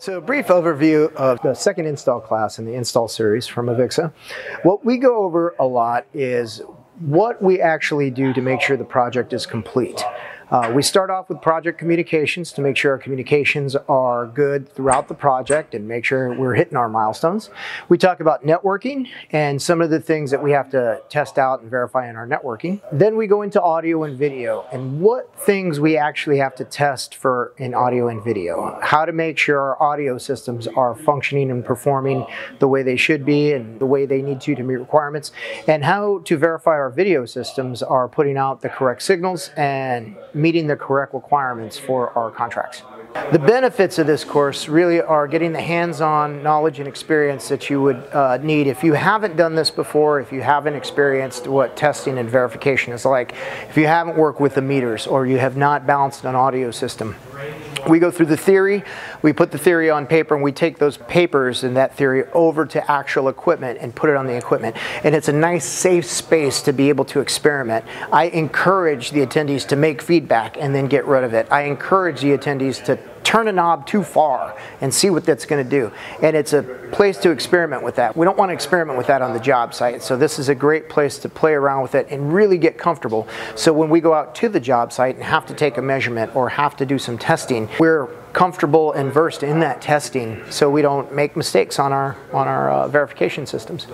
So a brief overview of the second install class in the install series from Avixa. What we go over a lot is what we actually do to make sure the project is complete. Uh, we start off with project communications to make sure our communications are good throughout the project and make sure we're hitting our milestones. We talk about networking and some of the things that we have to test out and verify in our networking. Then we go into audio and video and what things we actually have to test for in audio and video. How to make sure our audio systems are functioning and performing the way they should be and the way they need to to meet requirements and how to verify our video systems are putting out the correct signals and meeting the correct requirements for our contracts. The benefits of this course really are getting the hands-on knowledge and experience that you would uh, need. If you haven't done this before, if you haven't experienced what testing and verification is like, if you haven't worked with the meters or you have not balanced an audio system, we go through the theory, we put the theory on paper, and we take those papers and that theory over to actual equipment and put it on the equipment. And it's a nice, safe space to be able to experiment. I encourage the attendees to make feedback and then get rid of it. I encourage the attendees to turn a knob too far and see what that's going to do. And it's a place to experiment with that. We don't want to experiment with that on the job site. So this is a great place to play around with it and really get comfortable. So when we go out to the job site and have to take a measurement or have to do some testing, we're comfortable and versed in that testing so we don't make mistakes on our on our uh, verification systems.